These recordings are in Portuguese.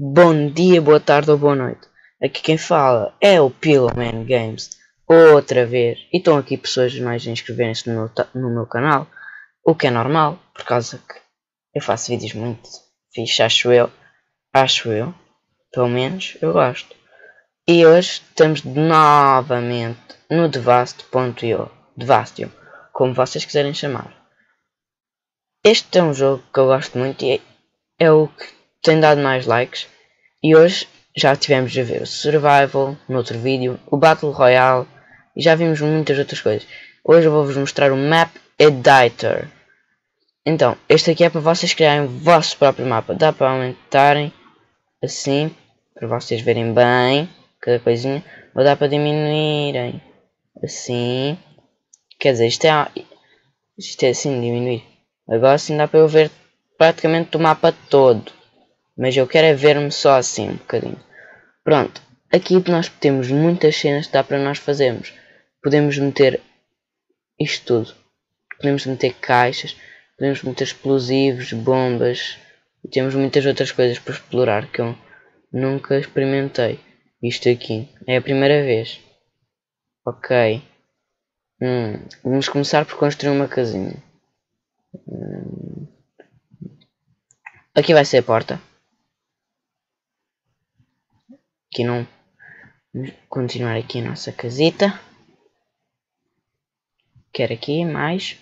Bom dia, boa tarde ou boa noite. Aqui quem fala é o Pillowman Games, outra vez. E estão aqui pessoas mais a inscreverem-se no, no meu canal, o que é normal, por causa que eu faço vídeos muito fixos, acho eu. Acho eu. Pelo menos eu gosto. E hoje estamos novamente no Devast.io. Devastio, como vocês quiserem chamar. Este é um jogo que eu gosto muito e é, é o que tem dado mais likes. E hoje já tivemos a ver o Survival no outro vídeo, o Battle Royale e já vimos muitas outras coisas. Hoje eu vou-vos mostrar o Map Editor. Então, este aqui é para vocês criarem o vosso próprio mapa. Dá para aumentarem assim, para vocês verem bem cada coisinha. Ou dá para diminuírem assim. Quer dizer, isto é, isto é assim, diminuir. Agora sim dá para eu ver praticamente o mapa todo. Mas eu quero é ver-me só assim um bocadinho. Pronto. Aqui nós temos muitas cenas que dá para nós fazermos. Podemos meter isto tudo. Podemos meter caixas. Podemos meter explosivos, bombas. E temos muitas outras coisas para explorar que eu nunca experimentei. Isto aqui. É a primeira vez. Ok. Hum, vamos começar por construir uma casinha. Aqui vai ser a porta. Aqui não. Vamos continuar aqui a nossa casita. Quero aqui mais.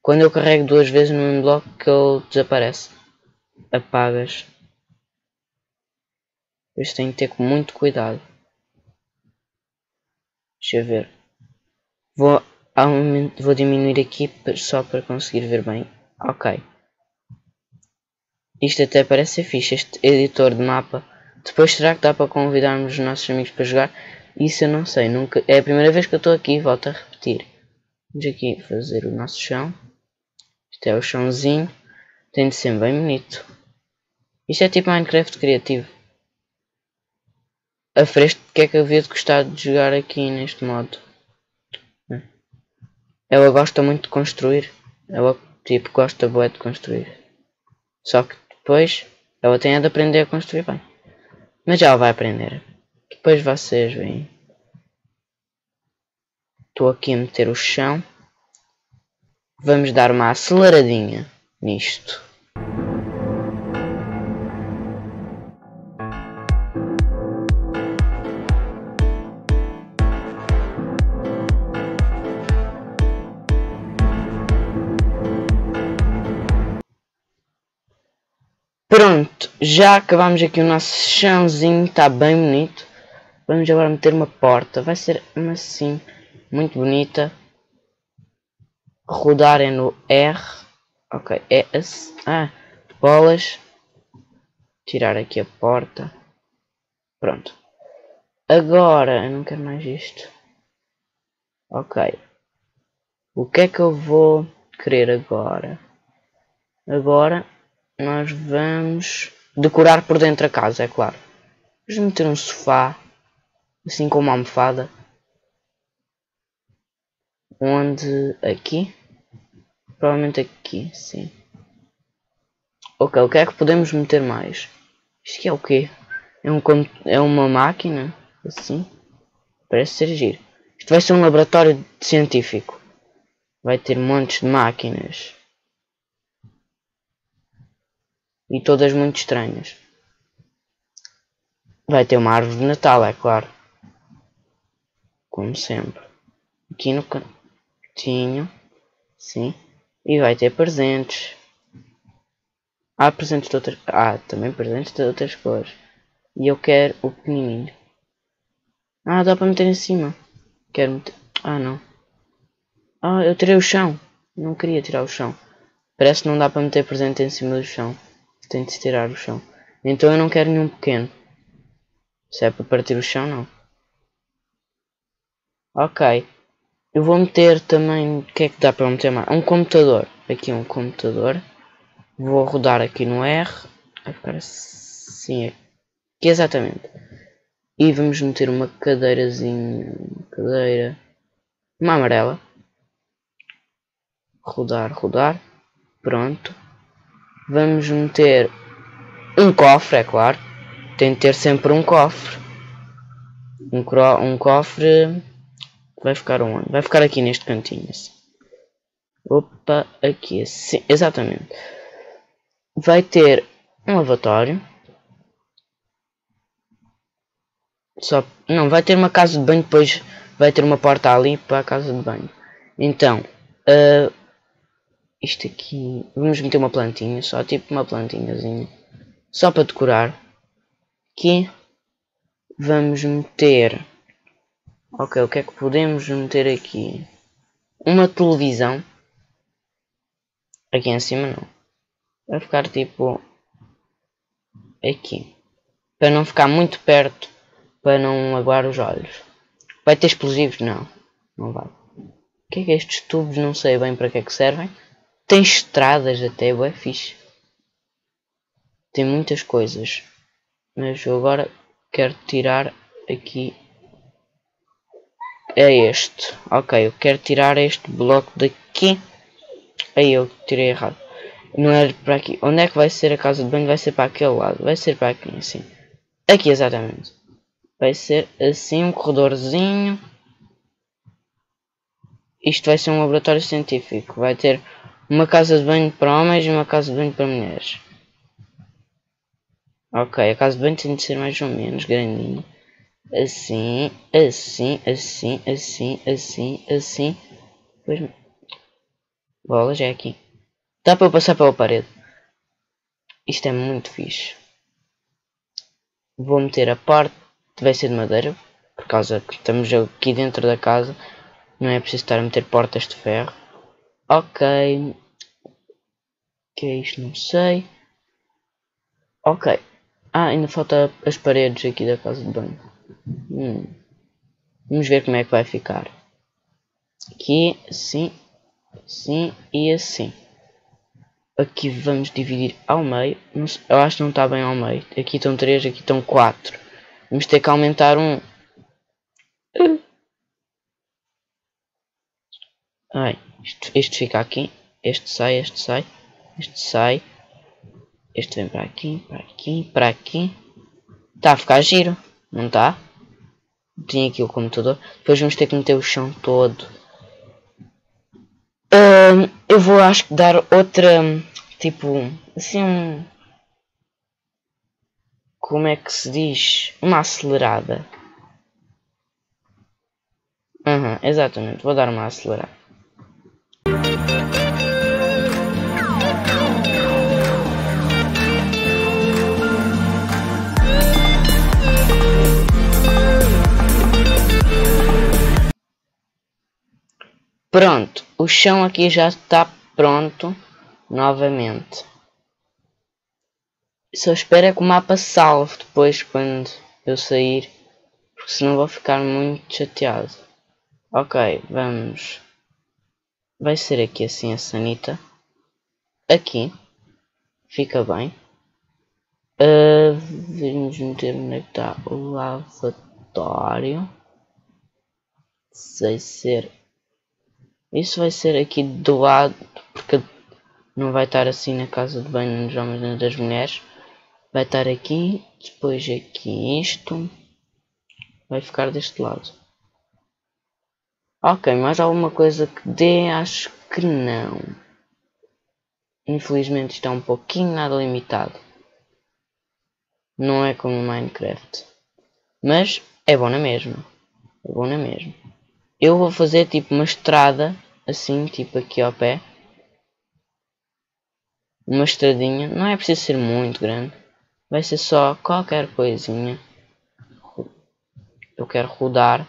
Quando eu carrego duas vezes no bloco que ele desaparece. Apagas. Depois tenho que ter muito cuidado. Deixa eu ver. Vou, vou diminuir aqui só para conseguir ver bem. Ok. Isto até parece ser fixe, este editor de mapa. Depois será que dá para convidarmos os nossos amigos para jogar? Isso eu não sei, nunca. É a primeira vez que eu estou aqui, volto a repetir. Vamos aqui fazer o nosso chão. Isto é o chãozinho. Tem de ser bem bonito. Isto é tipo Minecraft criativo a Freste que é que havia de gostar de jogar aqui neste modo. Ela gosta muito de construir. Ela tipo gosta bué de construir. Só que depois ela tem de aprender a construir bem. Mas já ela vai aprender. Depois vocês veem. Estou aqui a meter o chão. Vamos dar uma aceleradinha nisto. Já acabamos aqui o nosso chãozinho, está bem bonito. Vamos agora meter uma porta, vai ser assim, muito bonita. Rodar é no R, ok, é assim, ah, bolas. Tirar aqui a porta. Pronto. Agora, eu não quero mais isto. Ok. O que é que eu vou querer agora? Agora nós vamos decorar por dentro a casa, é claro. Vamos meter um sofá, assim com uma almofada. Onde? Aqui? Provavelmente aqui, sim. Ok, o que é que podemos meter mais? Isto é o quê? É, um, é uma máquina? Assim? Parece ser giro. Isto vai ser um laboratório científico. Vai ter montes de máquinas. E todas muito estranhas. Vai ter uma árvore de Natal, é claro. Como sempre. Aqui no cantinho. Sim. E vai ter presentes. Há presentes de outras... Ah, também presentes de outras cores. E eu quero o pequenininho. Ah, dá para meter em cima. Quero meter... Ah, não. Ah, eu tirei o chão. Não queria tirar o chão. Parece que não dá para meter presente em cima do chão tem de tirar o chão. Então eu não quero nenhum pequeno. Se é para partir o chão, não. Ok. Eu vou meter também... O que é que dá para meter mais? Um computador. Aqui um computador. Vou rodar aqui no R. Vai ficar assim. Aqui exatamente. E vamos meter uma cadeirazinha. Cadeira. Uma amarela. Rodar, rodar. Pronto. Vamos meter um cofre, é claro. Tem de ter sempre um cofre. Um, um cofre vai ficar onde? Vai ficar aqui neste cantinho. Assim. Opa, aqui assim. Exatamente. Vai ter um lavatório. Só, não, vai ter uma casa de banho, depois vai ter uma porta ali para a casa de banho. Então, uh, isto aqui, vamos meter uma plantinha, só tipo uma plantinhazinha, só para decorar. Aqui, vamos meter, ok, o que é que podemos meter aqui? Uma televisão, aqui em cima não, vai ficar tipo aqui, para não ficar muito perto, para não aguar os olhos. Vai ter explosivos? Não, não vai. O que é que estes tubos não sei bem para que é que servem? Tem estradas até, é fixe. Tem muitas coisas. Mas eu agora quero tirar aqui. É este. Ok, eu quero tirar este bloco daqui. Aí eu tirei errado. Não era para aqui. Onde é que vai ser a casa de banho? Vai ser para aquele lado. Vai ser para aqui, assim. Aqui, exatamente. Vai ser assim, um corredorzinho. Isto vai ser um laboratório científico. Vai ter uma casa de banho para homens e uma casa de banho para mulheres. Ok, a casa de banho tem de ser mais ou menos grandinha. Assim, assim, assim, assim, assim, assim. Depois... Bola já é aqui. Dá para eu passar pela parede. Isto é muito fixe. Vou meter a parte vai ser de madeira. Por causa que estamos aqui dentro da casa. Não é preciso estar a meter portas de ferro. Ok que é isto? Não sei. Ok. Ah, ainda falta as paredes aqui da casa de banho. Hum. Vamos ver como é que vai ficar. Aqui, assim, assim e assim. Aqui vamos dividir ao meio. Eu acho que não está bem ao meio. Aqui estão três, aqui estão quatro. Vamos ter que aumentar um. Ai, isto, este fica aqui. Este sai, este sai. Este sai. Este vem para aqui, para aqui, para aqui. Está a ficar giro, não está? Tinha aqui o computador. Depois vamos ter que meter o chão todo. Uh, eu vou acho que dar outra. Tipo. Assim um. Como é que se diz? Uma acelerada. Uhum, exatamente, vou dar uma acelerada. Pronto, o chão aqui já está pronto novamente. Só espero é que o mapa salve depois quando eu sair, porque senão vou ficar muito chateado. Ok, vamos. Vai ser aqui assim a sanita. Aqui. Fica bem. Uh, vamos meter onde é que está o lavatório. Sei ser isso vai ser aqui do lado, porque não vai estar assim na casa de banho dos homens e das mulheres. Vai estar aqui, depois aqui isto. Vai ficar deste lado. Ok, mais alguma coisa que dê? Acho que não. Infelizmente está um pouquinho nada limitado. Não é como no Minecraft. Mas é bom na mesma. É bom na mesma. Eu vou fazer tipo uma estrada, assim, tipo aqui ao pé. Uma estradinha, não é preciso ser muito grande. Vai ser só qualquer coisinha. Eu quero rodar.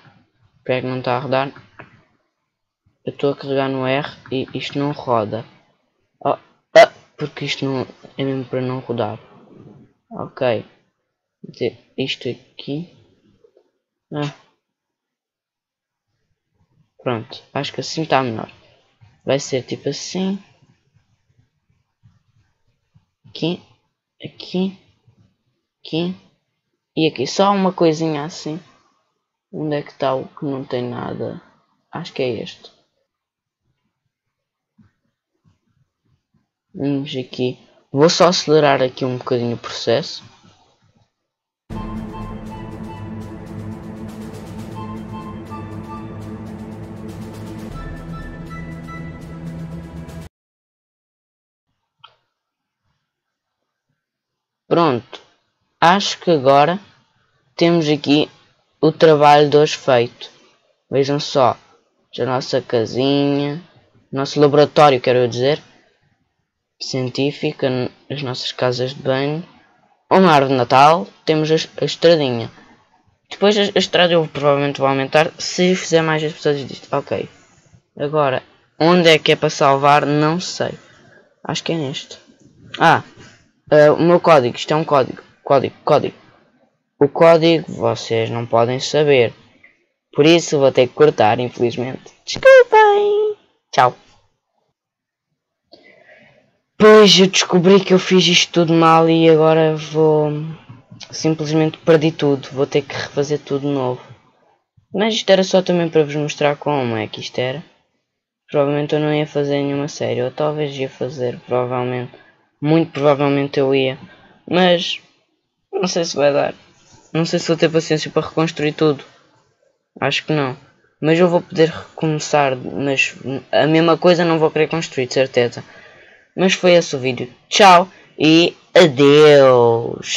Que não está a rodar? Eu estou a carregar no R e isto não roda. Oh, ah, porque isto não é mesmo para não rodar. Ok. Isto aqui. Ah. Pronto, acho que assim está melhor. Vai ser tipo assim. Aqui, aqui, aqui e aqui. Só uma coisinha assim. Onde é que está o que não tem nada? Acho que é este. Vamos aqui. Vou só acelerar aqui um bocadinho o processo. Pronto, acho que agora temos aqui o trabalho de hoje feito. Vejam só, a nossa casinha, nosso laboratório, quero dizer, científica, as nossas casas de banho, uma árvore de Natal, temos a, estradinha. Depois a, estrada eu provavelmente vou aumentar se fizer mais episódios disto. Ok. Agora, onde é que é para salvar? Não sei. Acho que é neste. Ah, Uh, o meu código, isto é um código. Código, código. O código vocês não podem saber. Por isso vou ter que cortar, infelizmente. Desculpem. Tchau. Pois eu descobri que eu fiz isto tudo mal e agora vou. Simplesmente perdi tudo. Vou ter que refazer tudo de novo. Mas isto era só também para vos mostrar como é que isto era. Provavelmente eu não ia fazer nenhuma série. Ou talvez ia fazer, provavelmente. Muito provavelmente eu ia. Mas não sei se vai dar. Não sei se vou ter paciência para reconstruir tudo. Acho que não. Mas eu vou poder recomeçar. Mas a mesma coisa não vou querer construir, de certeza. Mas foi esse o vídeo. Tchau e adeus.